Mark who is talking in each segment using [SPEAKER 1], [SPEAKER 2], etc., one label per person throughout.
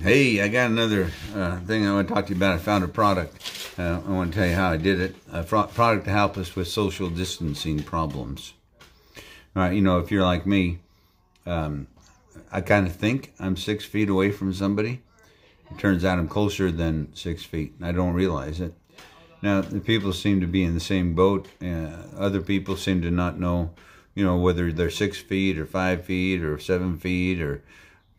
[SPEAKER 1] Hey, I got another uh, thing I want to talk to you about. I found a product. Uh, I want to tell you how I did it. A product to help us with social distancing problems. All right, you know, if you're like me, um, I kind of think I'm six feet away from somebody. It turns out I'm closer than six feet. I don't realize it. Now, the people seem to be in the same boat. Uh, other people seem to not know, you know, whether they're six feet or five feet or seven feet or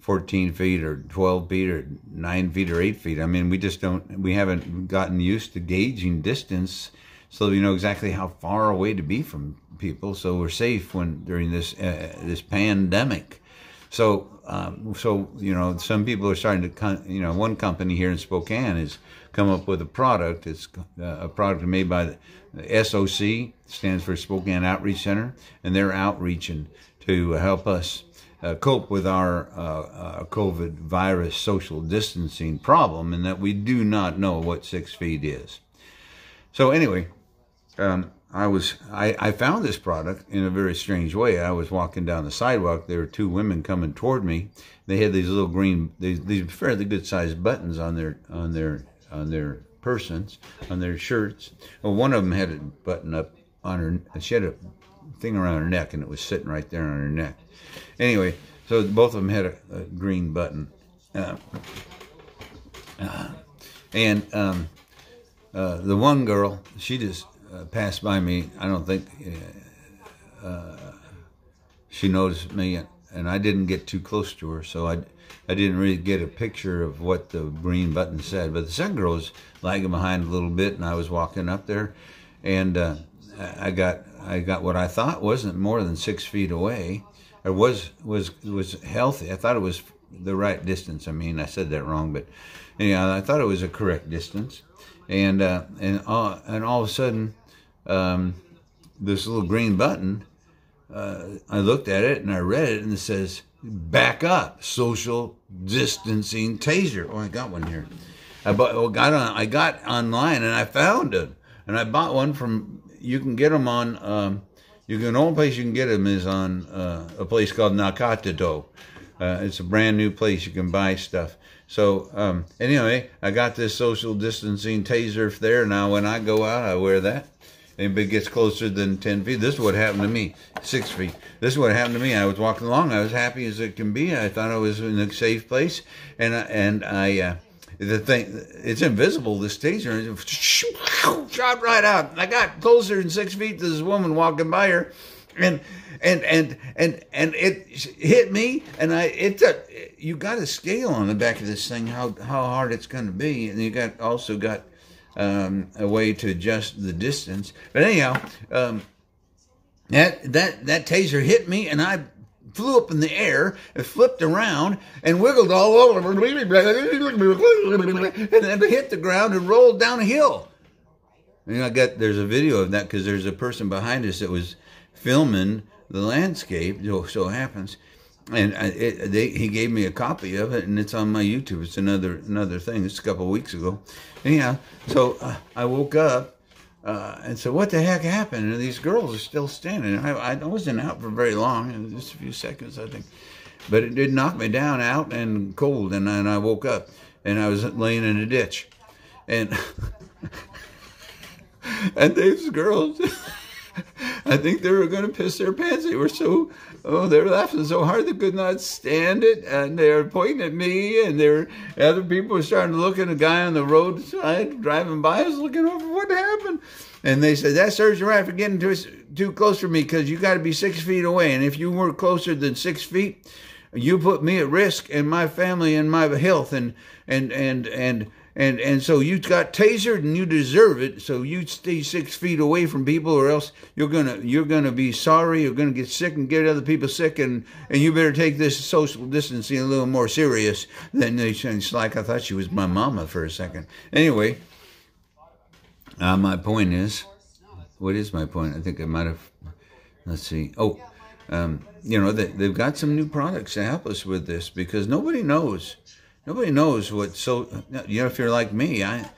[SPEAKER 1] 14 feet or 12 feet or 9 feet or 8 feet. I mean, we just don't, we haven't gotten used to gauging distance so we know exactly how far away to be from people so we're safe when during this uh, this pandemic. So, um, so you know, some people are starting to, you know, one company here in Spokane has come up with a product. It's uh, a product made by the SOC, stands for Spokane Outreach Center, and they're outreaching to help us uh, cope with our uh, uh, COVID virus social distancing problem, and that we do not know what six feet is. So anyway, um, I was I, I found this product in a very strange way. I was walking down the sidewalk. There were two women coming toward me. They had these little green these, these fairly good sized buttons on their on their on their persons on their shirts. Well, one of them had a button up on her. She had a thing around her neck, and it was sitting right there on her neck. Anyway, so both of them had a, a green button. Uh, uh, and um, uh, the one girl, she just uh, passed by me. I don't think uh, uh, she noticed me, and I didn't get too close to her, so I, I didn't really get a picture of what the green button said. But the second girl was lagging behind a little bit, and I was walking up there, and I got I got what I thought wasn't more than six feet away, or was was was healthy. I thought it was the right distance. I mean, I said that wrong, but anyhow, I thought it was a correct distance. And uh, and all, and all of a sudden, um, this little green button, uh, I looked at it and I read it, and it says "back up, social distancing taser." Oh, I got one here. I bought, well, got on, I got online and I found it, and I bought one from you can get them on. Um, you can the only place you can get them is on uh, a place called Nakatato. Uh, it's a brand new place you can buy stuff. So um, anyway, I got this social distancing taser there. Now when I go out, I wear that. It gets closer than 10 feet, this is what happened to me, six feet. This is what happened to me. I was walking along. I was happy as it can be. I thought I was in a safe place. And, I, and I, uh, the thing it's invisible this taser shot right out i got closer than six feet to this woman walking by her and and and and and it hit me and i it took you got a scale on the back of this thing how how hard it's going to be and you got also got um, a way to adjust the distance but anyhow um, that that that taser hit me and i flew up in the air, and flipped around, and wiggled all over, and then hit the ground and rolled down a hill. And I got there's a video of that because there's a person behind us that was filming the landscape. So, happens, and I, it, they, he gave me a copy of it, and it's on my YouTube. It's another another thing. It's a couple weeks ago. Anyhow, so uh, I woke up uh, and said, what the heck happened? And these girls are still standing. I, I wasn't out for very long, just a few seconds, I think. But it did knock me down out and cold. And then I woke up and I was laying in a ditch. And, and these girls, I think they were going to piss their pants. They were so, oh, they were laughing so hard they could not stand it. And they were pointing at me, and there other people were starting to look at a guy on the roadside driving by. I was looking over what happened. And they said, that serves you right for getting too, too close for me because you got to be six feet away. And if you were closer than six feet, you put me at risk and my family and my health and, and, and, and, and and so you got tasered and you deserve it. So you stay six feet away from people or else you're gonna you're gonna be sorry. You're gonna get sick and get other people sick. And and you better take this social distancing a little more serious than they it's like i thought she was my mama for a second. Anyway uh, my point is what is my point? I think i might have let's see. Oh um, you know they, they've got some new products to help us with this because nobody knows Nobody knows what so you know if you're like me, I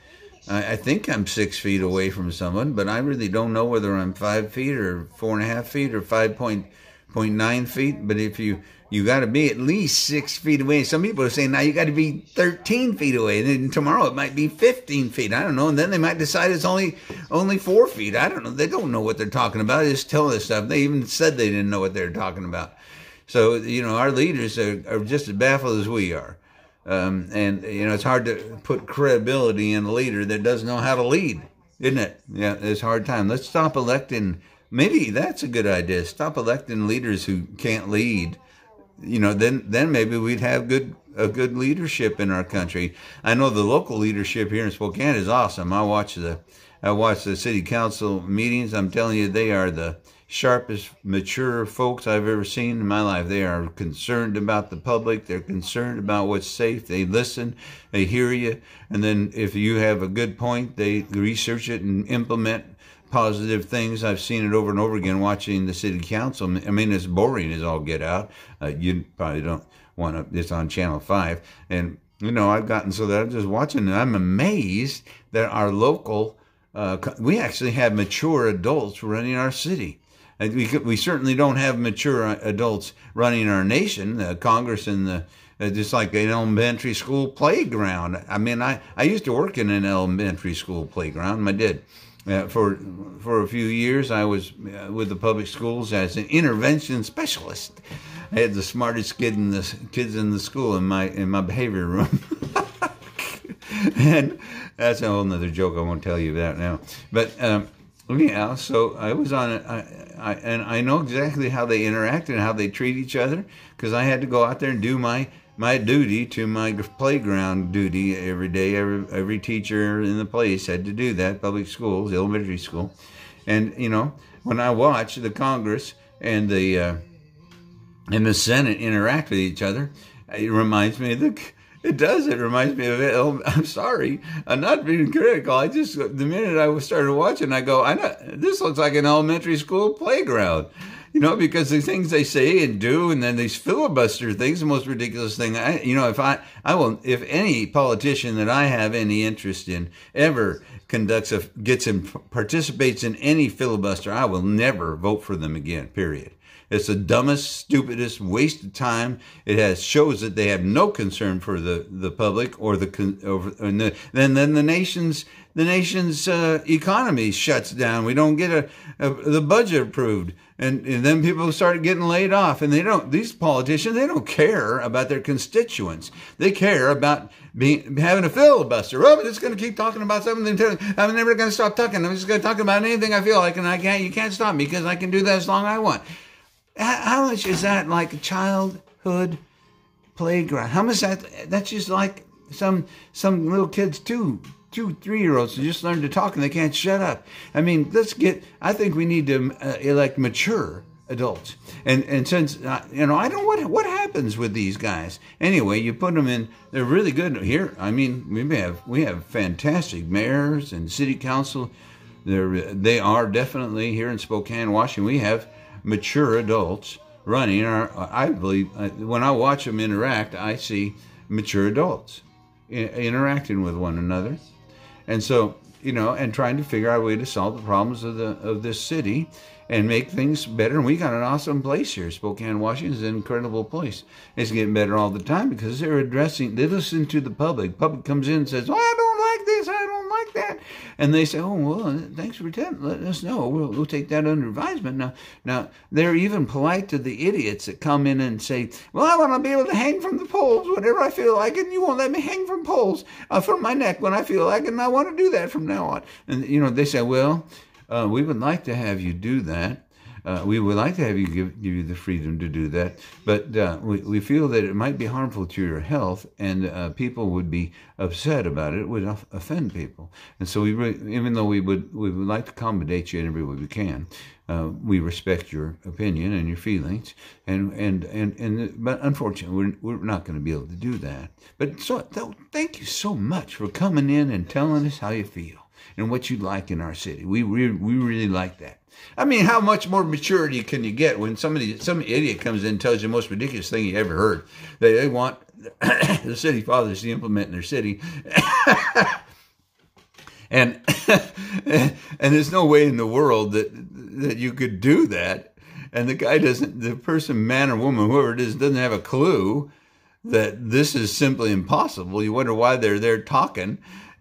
[SPEAKER 1] I think I'm six feet away from someone, but I really don't know whether I'm five feet or four and a half feet or five point point nine feet. But if you you got to be at least six feet away. Some people are saying now you got to be 13 feet away, and then tomorrow it might be 15 feet. I don't know, and then they might decide it's only only four feet. I don't know. They don't know what they're talking about. They just tell us stuff. They even said they didn't know what they were talking about. So you know, our leaders are, are just as baffled as we are. Um, and you know, it's hard to put credibility in a leader that doesn't know how to lead, isn't it? Yeah, it's hard time. Let's stop electing. Maybe that's a good idea. Stop electing leaders who can't lead you know, then then maybe we'd have good a good leadership in our country. I know the local leadership here in Spokane is awesome. I watch the I watch the city council meetings. I'm telling you, they are the sharpest, mature folks I've ever seen in my life. They are concerned about the public. They're concerned about what's safe. They listen. They hear you. And then if you have a good point, they research it and implement positive things. I've seen it over and over again watching the city council. I mean, it's boring as all get out. Uh, you probably don't want to, it's on Channel 5. And, you know, I've gotten so that I'm just watching and I'm amazed that our local, uh, we actually have mature adults running our city. And we, we certainly don't have mature adults running our nation, the Congress and the, uh, just like an elementary school playground. I mean, I, I used to work in an elementary school playground. I did. Uh, for for a few years, I was uh, with the public schools as an intervention specialist. I had the smartest kid in the kids in the school in my in my behavior room, and that's a whole nother joke. I won't tell you that now. But um, yeah, so I was on I, I, and I know exactly how they interact and how they treat each other because I had to go out there and do my my duty to my playground duty every day. Every every teacher in the place had to do that. Public schools, elementary school, and you know when I watch the Congress and the uh, and the Senate interact with each other, it reminds me of the. It does. It reminds me of it. Oh, I'm sorry. I'm not being critical. I just the minute I started watching, I go, I know this looks like an elementary school playground you know, because the things they say and do, and then these filibuster things, the most ridiculous thing. I, you know, if I, I will, if any politician that I have any interest in ever conducts a, gets in, participates in any filibuster, I will never vote for them again. Period. It's the dumbest, stupidest waste of time. It has shows that they have no concern for the, the public or the, and the then then the nation's the nation's uh, economy shuts down. We don't get a, a the budget approved, and, and, then people start getting laid off. And they don't. These politicians they don't care about their constituents. They care about being having a filibuster. Oh, I'm just going to keep talking about something. I'm never going to stop talking. I'm just going to talk about anything I feel like, and I can't. You can't stop me because I can do that as long as I want. How much is that like a childhood playground? How much that? That's just like some some little kids too two, three year olds who just learn to talk and they can't shut up. I mean, let's get, I think we need to uh, elect mature adults. And and since, uh, you know, I don't what, what happens with these guys. Anyway, you put them in, they're really good here. I mean, we have, we have fantastic mayors and city council. They're, they are definitely here in Spokane, Washington. We have mature adults running our, I believe, uh, when I watch them interact, I see mature adults interacting with one another and so, you know, and trying to figure out a way to solve the problems of the of this city and make things better. And we got an awesome place here. Spokane, Washington is an incredible place. It's getting better all the time because they're addressing, they listen to the public. Public comes in and says, well, I don't like this, I don't like that. And they say, oh, well, thanks for telling, letting us know. We'll, we'll take that under advisement. Now, now, they're even polite to the idiots that come in and say, well, I want to be able to hang from the poles whenever I feel like it, and you won't let me hang from poles uh, from my neck when I feel like it, and I want to do that from now on. And, you know, they say, well, uh, we would like to have you do that. Uh, we would like to have you give, give you the freedom to do that, but uh, we, we feel that it might be harmful to your health, and uh, people would be upset about it. It would offend people, and so we, re- even though we would we would like to accommodate you in every way we can, uh, we respect your opinion and your feelings, and and and and. But unfortunately, we're we're not going to be able to do that. But so thank you so much for coming in and telling us how you feel and what you like in our city. We we, we really like that. I mean, how much more maturity can you get when somebody some idiot comes in and tells you the most ridiculous thing you ever heard? They they want the city fathers to implement in their city. and and there's no way in the world that that you could do that and the guy doesn't, the person, man or woman, whoever it is, doesn't have a clue that this is simply impossible. You wonder why they're there talking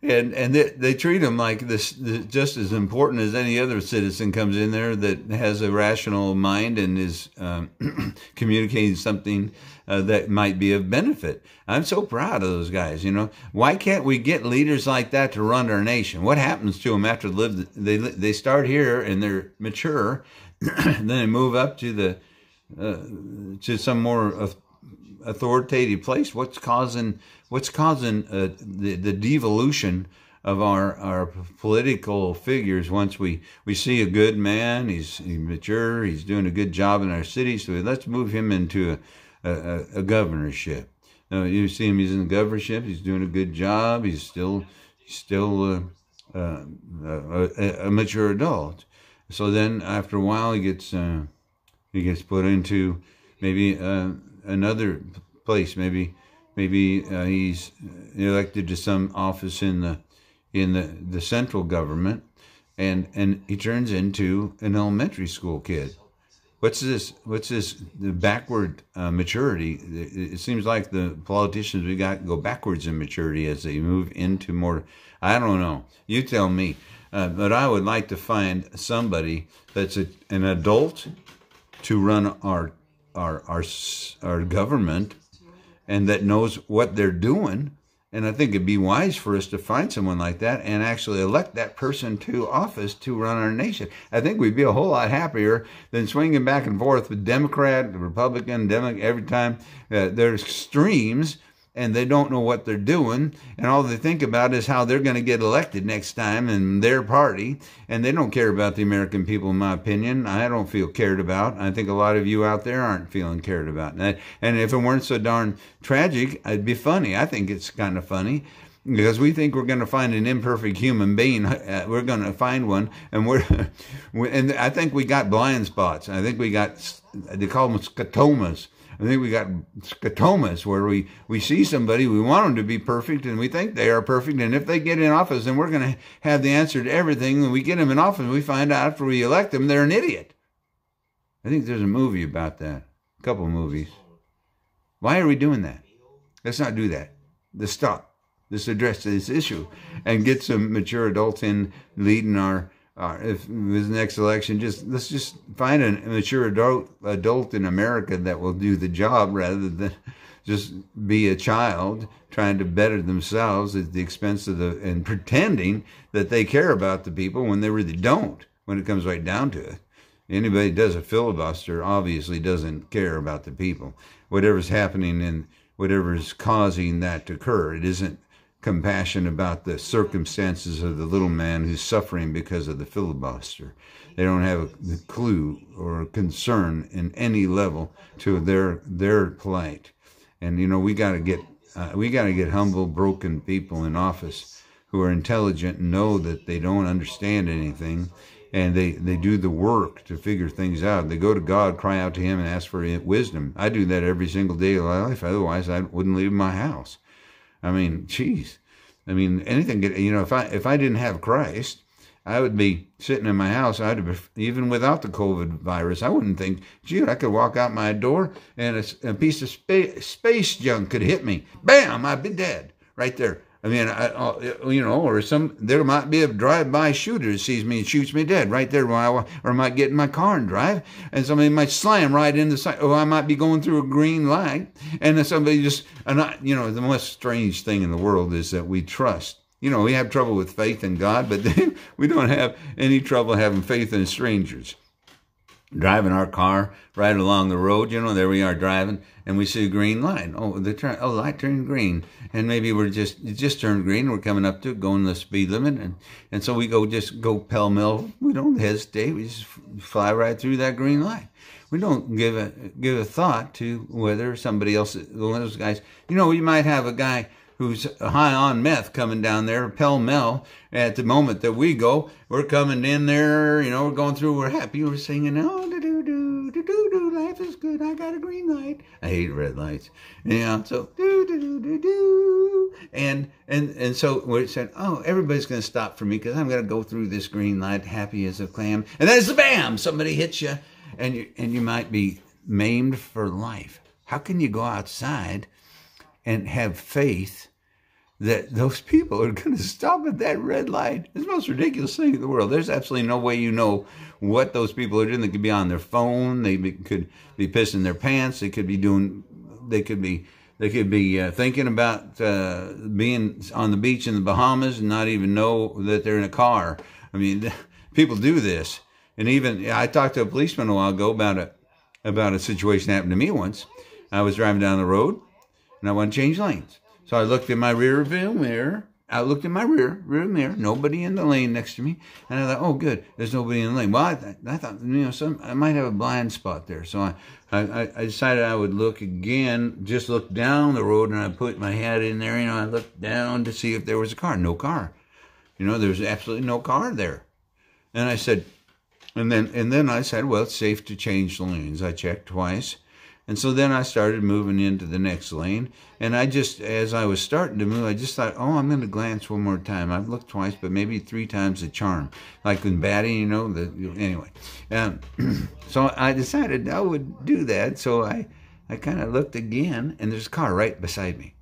[SPEAKER 1] and and they, they treat them like this, this, just as important as any other citizen comes in there that has a rational mind and is um, communicating something uh, that might be of benefit. I'm so proud of those guys. You know, why can't we get leaders like that to run our nation? What happens to them after live? They they start here and they're mature, then they move up to the uh, to some more authoritative place. What's causing what's causing uh, the the devolution of our our political figures? Once we we see a good man, he's, he's mature, he's doing a good job in our city, so let's move him into a, a, a governorship. You see him; he's in the governorship. He's doing a good job. He's still he's still uh, uh a, a, mature adult. So then, after a while, he gets uh, he gets put into maybe uh, another place. Maybe maybe uh, he's elected to some office in the in the, the central government, and and he turns into an elementary school kid. What's this? What's this? The backward uh, maturity. It, seems like the politicians we got go backwards in maturity as they move into more. I don't know. You tell me. Uh, but I would like to find somebody that's a, an adult to run our our our our government and that knows what they're doing. And I think it'd be wise for us to find someone like that and actually elect that person to office to run our nation. I think we'd be a whole lot happier than swinging back and forth with Democrat, Republican, Democrat every time. Uh, there's extremes and they don't know what they're doing and all they think about is how they're going to get elected next time in their party and they don't care about the american people in my opinion i don't feel cared about i think a lot of you out there aren't feeling cared about and if it weren't so darn tragic it'd be funny i think it's kind of funny because we think we're going to find an imperfect human being. Uh, we're going to find one, and we're, and I think we got blind spots. I think we got they call them scotomas. I think we got scotomas where we, we see somebody, we want them to be perfect, and we think they are perfect. And if they get in office, then we're going to have the answer to everything. When we get them in office, and we find out after we elect them, they're an idiot. I think there's a movie about that, a couple movies. Why are we doing that? Let's not do that. Let's stop. Let's address this issue and get some mature adults in leading our uh, if this next election, just let's just find a mature adult adult in America that will do the job rather than just be a child trying to better themselves at the expense of the and pretending that they care about the people when they really don't. When it comes right down to it, anybody does a filibuster obviously doesn't care about the people. Whatever's happening and whatever's causing that to occur, it isn't compassion about the circumstances of the little man who's suffering because of the filibuster. They don't have a clue or concern in any level to their their plight. And you know we got to get uh, we got to get humble, broken people in office who are intelligent and know that they don't understand anything and they, they do the work to figure things out. They go to God, cry out to Him, and ask for wisdom. I do that every single day of my life. Otherwise, I wouldn't leave my house. I mean, geez. I mean, anything. You know, if I if I didn't have Christ, I would be sitting in my house. I'd be, even without the COVID virus. I wouldn't think, gee, I could walk out my door and a, a piece of space, space junk could hit me. Bam! I'd be dead right there. I mean, I, uh, you know, or some there might be a drive-by shooter that sees me and shoots me dead right there, I, or I might get in my car and drive, and somebody might slam right in the side, or I might be going through a green light, and then somebody just, and I, you know, the most strange thing in the world is that we trust. You know, we have trouble with faith in God, but we don't have any trouble having faith in strangers driving our car right along the road. You know, there we are driving, and we see a green light. Oh, the turn, oh, light turned green, and maybe we're just just turned green. We're coming up to it, going the speed limit, and and so we go just go pell mell. We don't hesitate. We just fly right through that green light. We don't give a give a thought to whether somebody else, those guys. You know, you might have a guy who's high on meth coming down there pell mell at the moment that we go. We're coming in there, you know, we're going through, we're happy, we're singing, oh, do do do do do do, life is good, I got a green light. I hate red lights. Yeah, so do do do do do. And and and so we're saying, oh, everybody's gonna stop for me because I'm gonna go through this green light happy as a clam. And then it's bam, somebody hits you and you and you might be maimed for life. How can you go outside and have faith that those people are going to stop at that red light? It's the most ridiculous thing in the world. There's absolutely no way you know what those people are doing. They could be on their phone. They be, could be pissing their pants. They could be doing. They could be. They could be uh, thinking about uh, being on the beach in the Bahamas and not even know that they're in a car. I mean, people do this. And even I talked to a policeman a while ago about a about a situation that happened to me once. I was driving down the road and I want to change lanes. So I looked in my rear view mirror. I looked in my rear rear mirror. Nobody in the lane next to me, and I thought, "Oh, good, there's nobody in the lane." Well, I, th- I thought, you know, some I might have a blind spot there. So I, I, I decided I would look again, just look down the road, and I put my head in there. You know, I looked down to see if there was a car. No car. You know, there's absolutely no car there. And I said, and then and then I said, well, it's safe to change lanes. I checked twice. And so then I started moving into the next lane. And I just, as I was starting to move, I just thought, oh, I'm going to glance one more time. I've looked twice, but maybe three times the charm. Like in batting, you know, the, anyway. Um, so I decided I would do that. So I, I kind of looked again, and there's a car right beside me.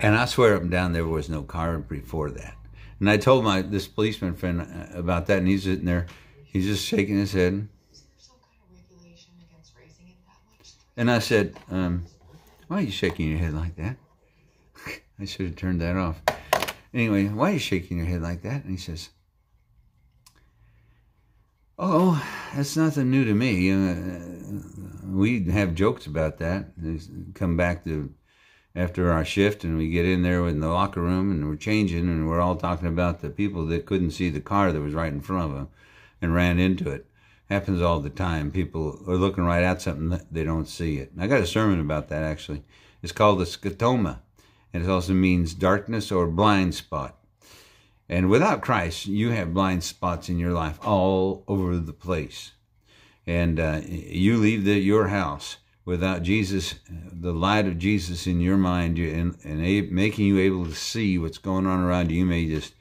[SPEAKER 1] And I swear up and down there was no car before that. And I told my this policeman friend uh, about that, and he's sitting there, he's just shaking his head. And I said, um, why are you shaking your head like that? I should have turned that off. Anyway, why are you shaking your head like that? And he says, oh, that's nothing new to me. Uh, we have jokes about that. Come back to after our shift and we get in there in the locker room and we're changing and we're all talking about the people that couldn't see the car that was right in front of them and ran into it happens all the time. People are looking right at something, they don't see it. I got a sermon about that actually. It's called the scotoma, and it also means darkness or blind spot. And without Christ, you have blind spots in your life all over the place. And uh, you leave the, your house without Jesus, the light of Jesus in your mind, and, and making you able to see what's going on around you. You may just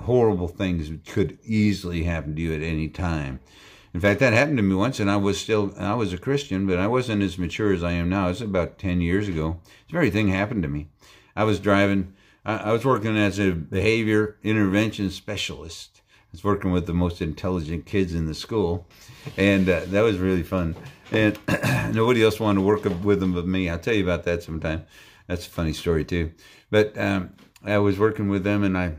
[SPEAKER 1] horrible things could easily happen to you at any time. In fact, that happened to me once, and I was still I was a Christian, but I wasn't as mature as I am now. It was about ten years ago. This very thing happened to me. I was driving. I, was working as a behavior intervention specialist. I was working with the most intelligent kids in the school, and uh, that was really fun. And nobody else wanted to work with them but me. I'll tell you about that sometime. That's a funny story too. But um, I was working with them, and I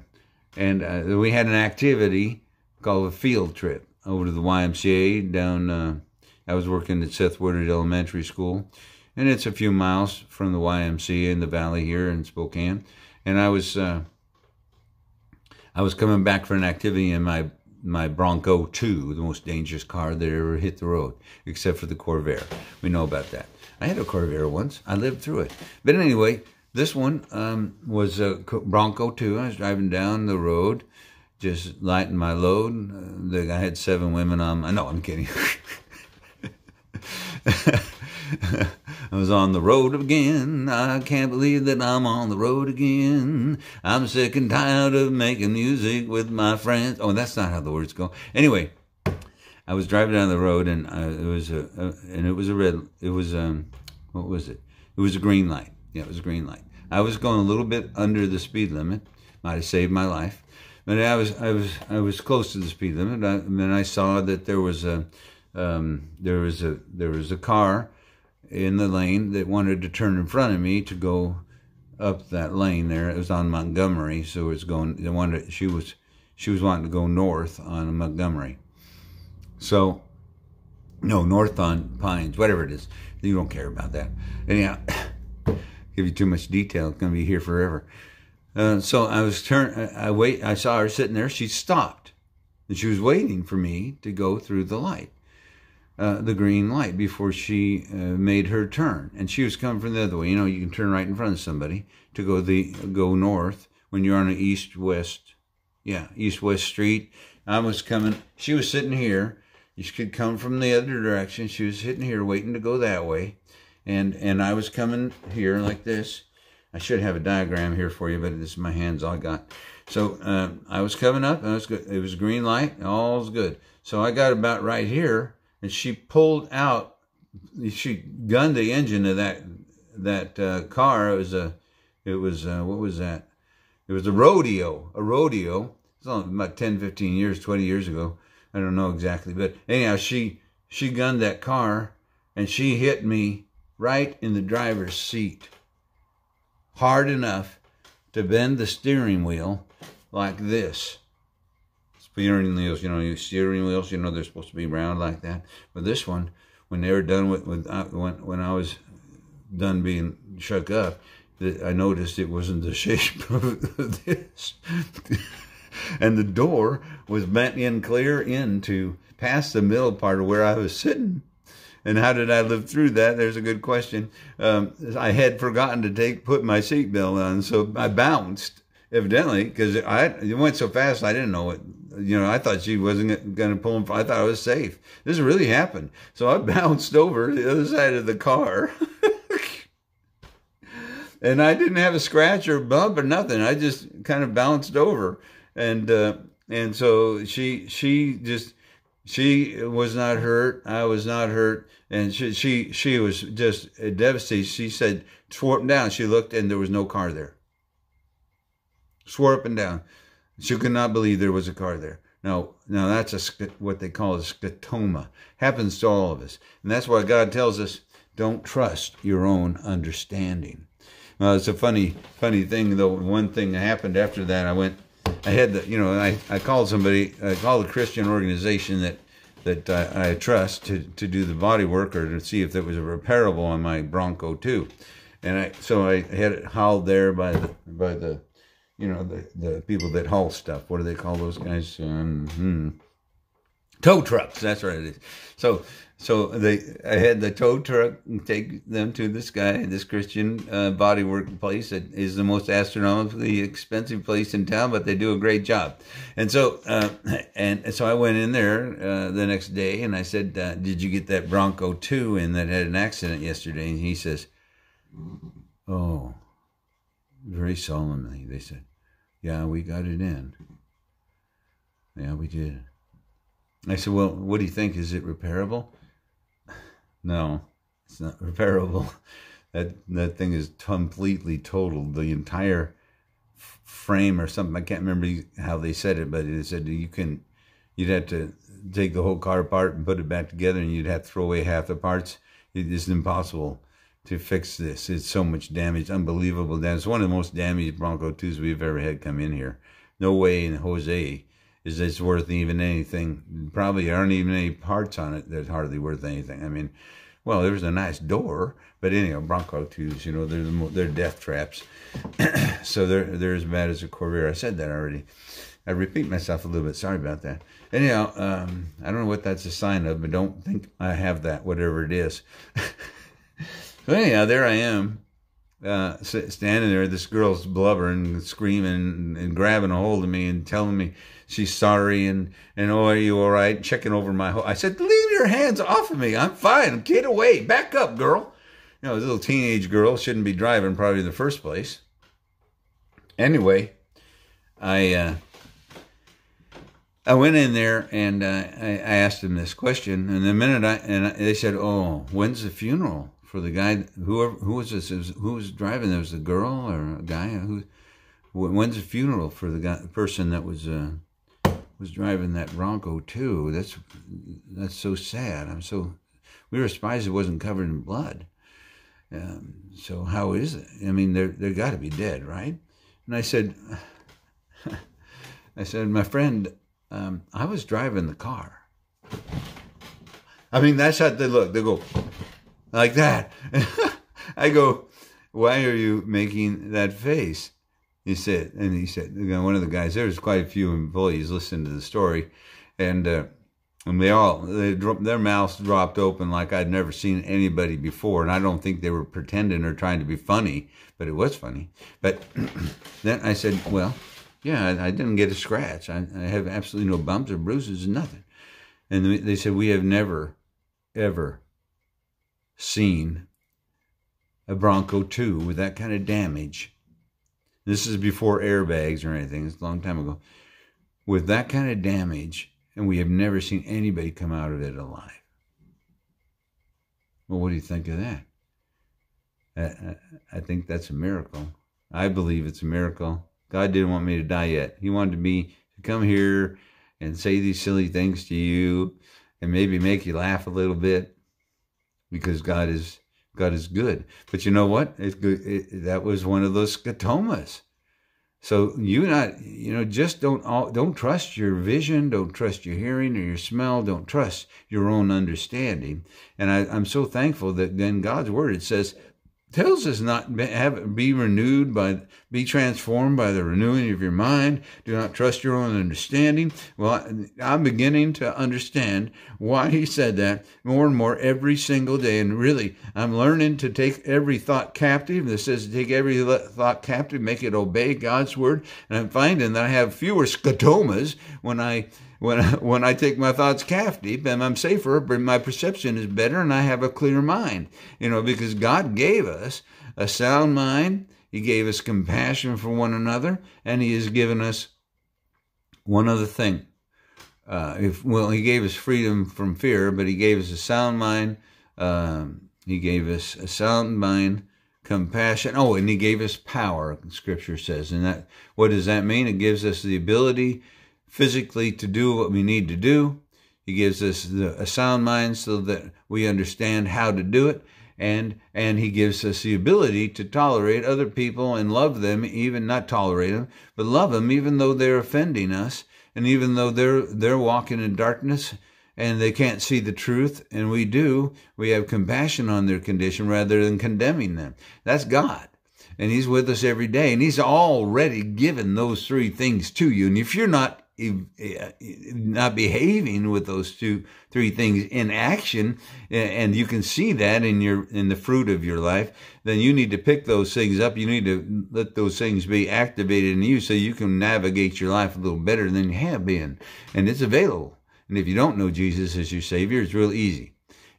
[SPEAKER 1] and uh, we had an activity called a field trip over to the YMCA down. Uh, I was working at Seth Woodard Elementary School, and it's a few miles from the YMCA in the valley here in Spokane. And I was uh, I was coming back for an activity in my my Bronco 2, the most dangerous car that ever hit the road, except for the Corvair. We know about that. I had a Corvair once. I lived through it. But anyway, this one um, was a Bronco 2. I was driving down the road, just lighten my load. Uh, I had seven women on. My, no, I'm kidding. I was on the road again. I can't believe that I'm on the road again. I'm sick and tired of making music with my friends. Oh, that's not how the words go. Anyway, I was driving down the road and uh, it was a, a, and it was a red. It was um, what was it? It was a green light. Yeah, it was a green light. I was going a little bit under the speed limit. Might have saved my life, but I was I was I was close to the speed limit. I, and then I saw that there was a um, there was a there was a car in the lane that wanted to turn in front of me to go up that lane there. It was on Montgomery, so it was going. They wanted. She was she was wanting to go north on Montgomery. So, no, north on Pines, whatever it is. You don't care about that. Anyhow, give you too much detail. It's going to be here forever. Uh, so I was turn. I wait. I saw her sitting there. She stopped, and she was waiting for me to go through the light. Uh, the green light before she uh, made her turn, and she was coming from the other way. You know, you can turn right in front of somebody to go the go north when you're on an east west, yeah, east west street. I was coming. She was sitting here. She could come from the other direction. She was sitting here waiting to go that way, and and I was coming here like this. I should have a diagram here for you, but this is my hands all I got. So uh, I was coming up, and it was good. It was green light, all all's good. So I got about right here, and she pulled out. She gunned the engine of that that uh, car. It was a, it was uh, what was that? It was a rodeo, a rodeo. It's about 10, 15 years, 20 years ago. I don't know exactly, but anyhow, she she gunned that car, and she hit me right in the driver's seat, hard enough to bend the steering wheel like this. Steering wheels, you know, steering wheels, you know, they're supposed to be round like that. But this one, when they were done with, with uh, when when I was done being shook up, I noticed it wasn't the shape of this. and the door was bent in clear into past the middle part of where I was sitting. And how did I live through that? There's a good question. Um, I had forgotten to take put my seatbelt on, so I bounced evidently because I it went so fast I didn't know it. You know, I thought she wasn't going to pull him. I thought I was safe. This really happened. So I bounced over the other side of the car. and I didn't have a scratch or bump or nothing. I just kind of bounced over, and uh, and so she she just she was not hurt. I was not hurt, and she she she was just devastated. She said, "Swore up and down." She looked, and there was no car there. Swore up and down. She could not believe there was a car there. Now, now that's a what they call a scotoma. Happens to all of us, and that's why God tells us, "Don't trust your own understanding." Well, it's a funny, funny thing though. One thing happened after that, I went I had the, you know, I, I called somebody, I called a Christian organization that that I, I trust to, to do the body work or to see if there was a repairable on my Bronco 2. And I, so I had it hauled there by the, by the, you know, the, the people that haul stuff. What do they call those guys? Um, hmm. Tow trucks. That's what It is. So so they, I had the tow truck take them to this guy, this Christian uh, bodywork place that is the most astronomically expensive place in town, but they do a great job. And so, uh, and so I went in there uh, the next day and I said, uh, "Did you get that Bronco 2 in that had an accident yesterday?" And he says, "Oh." Very solemnly, they said, "Yeah, we got it in." Yeah, we did. I said, "Well, what do you think? Is it repairable?" No, it's not repairable. That that thing is completely totaled. The entire frame or something. I can't remember how they said it, but it said you can. You'd have to take the whole car apart and put it back together, and you'd have to throw away half the parts. It is impossible to fix this. It's so much damage, unbelievable damage. It's one of the most damaged Bronco 2s we've ever had come in here. No way in Jose is it's worth even anything. Probably aren't even any parts on it that's hardly worth anything. I mean, well, there's a nice door, but anyhow, Bronco twos, you know, they're the, they're death traps, so they're they're as bad as a Corvair. I said that already. I repeat myself a little bit. Sorry about that. Anyhow, um, I don't know what that's a sign of, but don't think I have that, whatever it is. so anyhow, there I am uh, standing there, this girl's blubbering, screaming, and, grabbing a hold of me and telling me she's sorry and and oh, are you all right? Checking over my. Ho- I said, leave your hands off of me. I'm fine. Get away. Back up, girl. You know, this little teenage girl shouldn't be driving probably in the first place. Anyway, I uh, I went in there and uh, I, I asked them this question, and the minute I and they said, "Oh, when's the funeral?" for the guy whoever who was this who was driving there was a girl or a guy who when's the funeral for the guy person that was uh, was driving that Bronco 2. That's that's so sad. I'm so we were surprised it wasn't covered in blood. Um, so how is it? I mean they're they got to be dead right? And I said I said my friend um, I was driving the car. I mean that's how they look. They go like that. I go, why are you making that face? He said, and he said, one of the guys, there was quite a few employees listening to the story, and uh, and they all, they, their mouths dropped open like I'd never seen anybody before, and I don't think they were pretending or trying to be funny, but it was funny. But then I said, well, yeah, I, I didn't get a scratch. I, I have absolutely no bumps or bruises, nothing. And they said, we have never, ever seen a Bronco 2 with that kind of damage. This is before airbags or anything. It's a long time ago. With that kind of damage, and we have never seen anybody come out of it alive. Well, what do you think of that? I, I think that's a miracle. I believe it's a miracle. God didn't want me to die yet. He wanted me to come here and say these silly things to you and maybe make you laugh a little bit because God is God is good. But you know what? It, it, that was one of those scotomas. So you not you know just don't all, don't trust your vision, don't trust your hearing or your smell, don't trust your own understanding. And I, I'm so thankful that then God's word it says tells us not have be renewed by be transformed by the renewing of your mind. Do not trust your own understanding. Well i'm beginning to understand why he said that more and more every single day. And really i'm learning to take every thought captive. This says take every thought captive make it obey god's word. And i'm finding that i have fewer scotomas when i when I, when I take my thoughts captive and I'm safer, my perception is better and I have a clear mind. You know, because God gave us a sound mind, He gave us compassion for one another, and He has given us one other thing. Uh, if well, He gave us freedom from fear, but He gave us a sound mind. Um, he gave us a sound mind, compassion. Oh, and He gave us power. Scripture says, and that what does that mean? It gives us the ability physically to do what we need to do. He gives us the, a sound mind so that we understand how to do it. And, and he gives us the ability to tolerate other people and love them, even not tolerate them, but love them even though they're offending us. And even though they're, they're walking in darkness and they can't see the truth, and we do, we have compassion on their condition rather than condemning them. That's God and he's with us every day and he's already given those three things to you and if you're not Eh, not behaving with those two three things in action eh, and you can see that in your in the fruit of your life then you need to pick those things up. You need to let those things be activated in you so you can navigate your life a little better than you have been. And it's available. And if you don't know jesus as your savior it's real easy.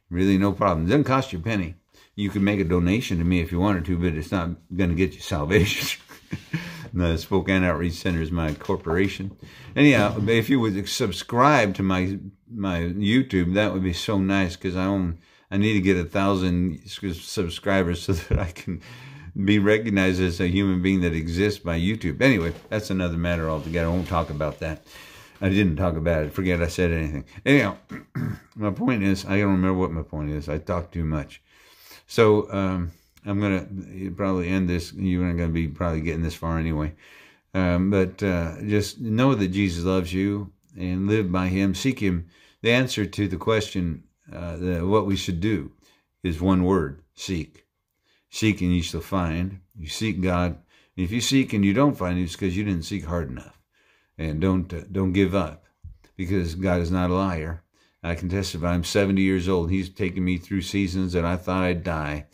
[SPEAKER 1] Really no problem. It doesn't cost you a penny. You can make a donation to me if you wanted to but it's not going to get you salvation the Spokane Outreach Center is my corporation. Anyhow, if you would subscribe to my my YouTube, that would be so nice because I own I need to get a thousand subscribers so that I can be recognized as a human being that exists by YouTube. Anyway, that's another matter altogether. I won't talk about that. I didn't talk about it. Forget I said anything. Anyhow, my point is, I don't remember what my point is. I talk too much. So, um, I'm gonna probably end this. You're not gonna be probably getting this far anyway. Um, but uh, just know that Jesus loves you and live by Him. Seek Him. The answer to the question, uh, the, what we should do, is one word: seek. Seek and you shall find. You seek God. And If you seek and you don't find, it's because you didn't seek hard enough. And don't uh, don't give up, because God is not a liar. I can testify. I'm 70 years old. He's taken me through seasons that I thought I'd die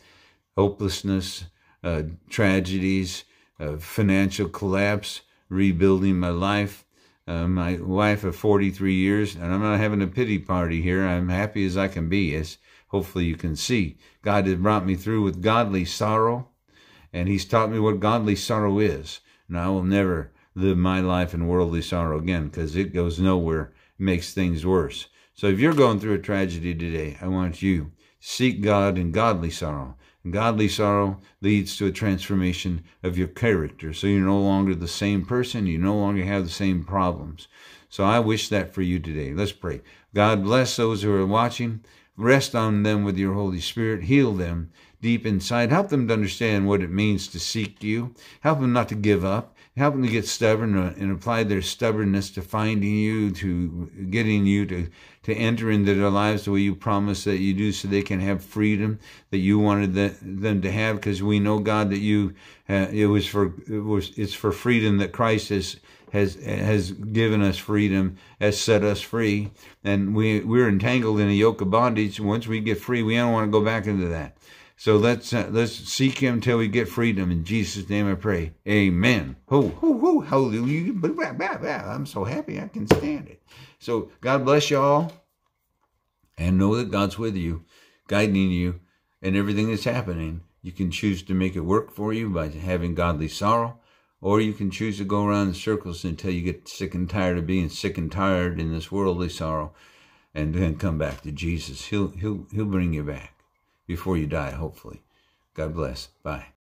[SPEAKER 1] hopelessness, uh, tragedies, uh, financial collapse, rebuilding my life. Uh, my wife of 43 years, and I'm not having a pity party here. I'm happy as I can be, as hopefully you can see. God has brought me through with godly sorrow, and He's taught me what godly sorrow is. And I will never live my life in worldly sorrow again because it goes nowhere, makes things worse. So if you're going through a tragedy today, I want you seek God in godly sorrow. Godly sorrow leads to a transformation of your character. So you're no longer the same person. You no longer have the same problems. So I wish that for you today. Let's pray. God bless those who are watching. Rest on them with your Holy Spirit. Heal them deep inside. Help them to understand what it means to seek you. Help them not to give up. Help them to get stubborn and apply their stubbornness to finding you, to getting you to, to enter into their lives the way you promised that you do so they can have freedom that you wanted the, them to have because we know, God, that you, uh, it was for, it was, it's for freedom that Christ has, has has given us freedom, has set us free, and we we're entangled in a yoke of bondage. Once we get free, we don't want to go back into that. So let's uh, let's seek Him till we get freedom. In Jesus' name, I pray. Amen. Ho ho ho! Hallelujah! I'm so happy I can stand it. So God bless you all, and know that God's with you, guiding you, and everything that's happening. You can choose to make it work for you by having godly sorrow, or you can choose to go around in circles until you get sick and tired of being sick and tired in this worldly sorrow and then come back to Jesus. He'll he'll he'll bring you back before you die, hopefully. God bless. Bye.